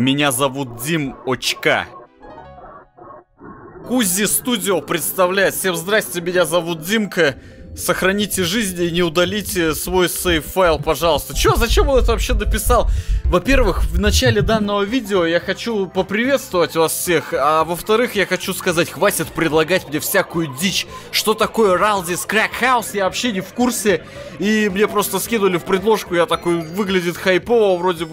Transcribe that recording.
Меня зовут Дим Очка. Кузи Студио представляет. Всем здрасте, меня зовут Димка. Сохраните жизнь и не удалите свой сейф-файл, пожалуйста. Чё, зачем он это вообще написал? Во-первых, в начале данного видео я хочу поприветствовать вас всех, а во-вторых, я хочу сказать, хватит предлагать мне всякую дичь. Что такое Ралдис Crack я вообще не в курсе. И мне просто скинули в предложку, я такой, выглядит хайпово, вроде бы